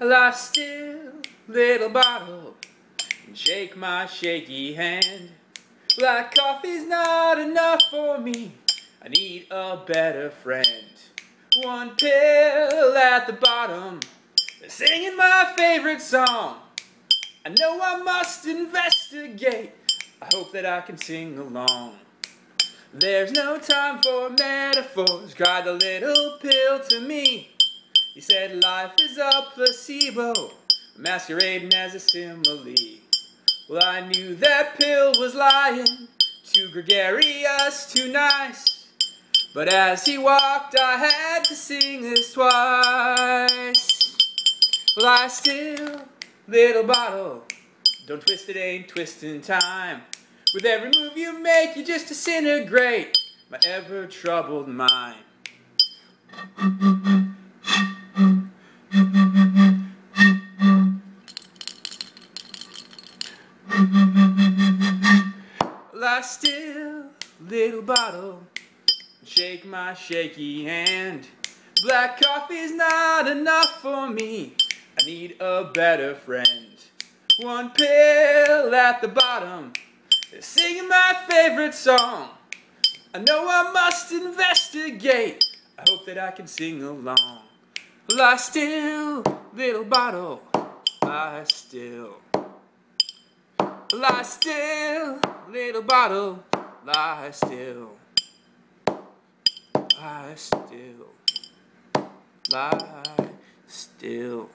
lie still, little bottle, and shake my shaky hand. Black coffee's not enough for me. I need a better friend. One pill at the bottom, singing my favorite song. I know I must investigate. I hope that I can sing along. There's no time for metaphors. Cried the little pill to me. He said life is a placebo, masquerading as a simile. Well, I knew that pill was lying, too gregarious, too nice. But as he walked, I had to sing this twice. I still, little bottle, don't twist it, ain't twisting time. With every move you make, you just disintegrate my ever troubled mind. Lie still, little bottle, shake my shaky hand. Black coffee's not enough for me. I need a better friend. One pill at the bottom, singing my favorite song. I know I must investigate. I hope that I can sing along. Lie still, little bottle, lie still. Lie still, little bottle, lie still. Lie still, lie still.